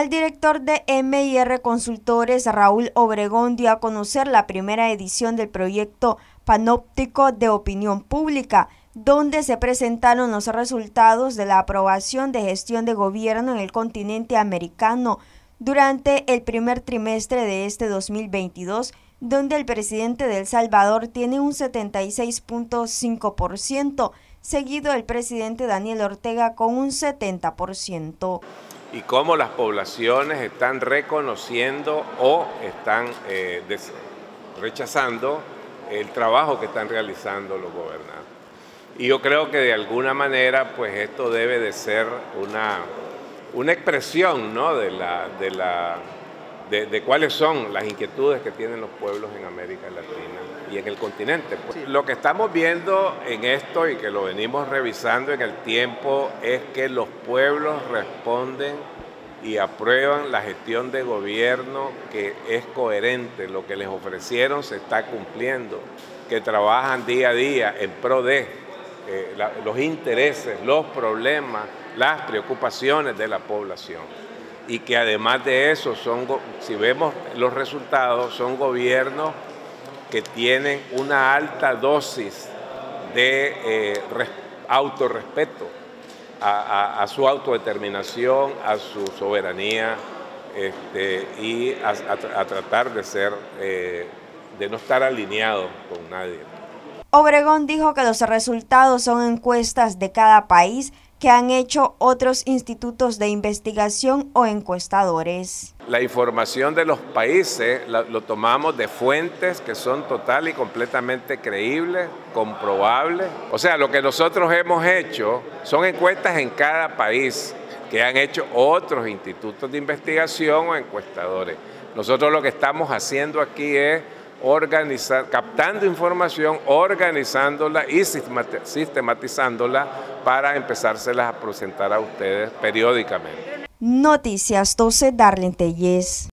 El director de MIR Consultores, Raúl Obregón, dio a conocer la primera edición del proyecto Panóptico de Opinión Pública, donde se presentaron los resultados de la aprobación de gestión de gobierno en el continente americano durante el primer trimestre de este 2022, donde el presidente de El Salvador tiene un 76.5%, seguido el presidente Daniel Ortega con un 70% y cómo las poblaciones están reconociendo o están eh, rechazando el trabajo que están realizando los gobernantes. Y yo creo que de alguna manera pues esto debe de ser una, una expresión ¿no? de, la, de la de, cuáles son las inquietudes que tienen los pueblos en América Latina y en el continente. Pues. Lo que estamos viendo en esto y que lo venimos revisando en el tiempo es que los pueblos responden y aprueban la gestión de gobierno que es coherente, lo que les ofrecieron se está cumpliendo, que trabajan día a día en pro de eh, los intereses, los problemas, las preocupaciones de la población y que además de eso son, si vemos los resultados, son gobiernos que tienen una alta dosis de eh, autorrespeto a, su autodeterminación, a su soberanía este, y a, tratar de ser, eh, de no estar alineado con nadie. Obregón dijo que los resultados son encuestas de cada país que han hecho otros institutos de investigación o encuestadores. La información de los países lo tomamos de fuentes que son total y completamente creíbles, comprobables. O sea, lo que nosotros hemos hecho son encuestas en cada país que han hecho otros institutos de investigación o encuestadores. Nosotros lo que estamos haciendo aquí es organizar, captando información, organizándola y sistematizándola para empezárselas a presentar a ustedes periódicamente. Noticias 12 Darlene Telles.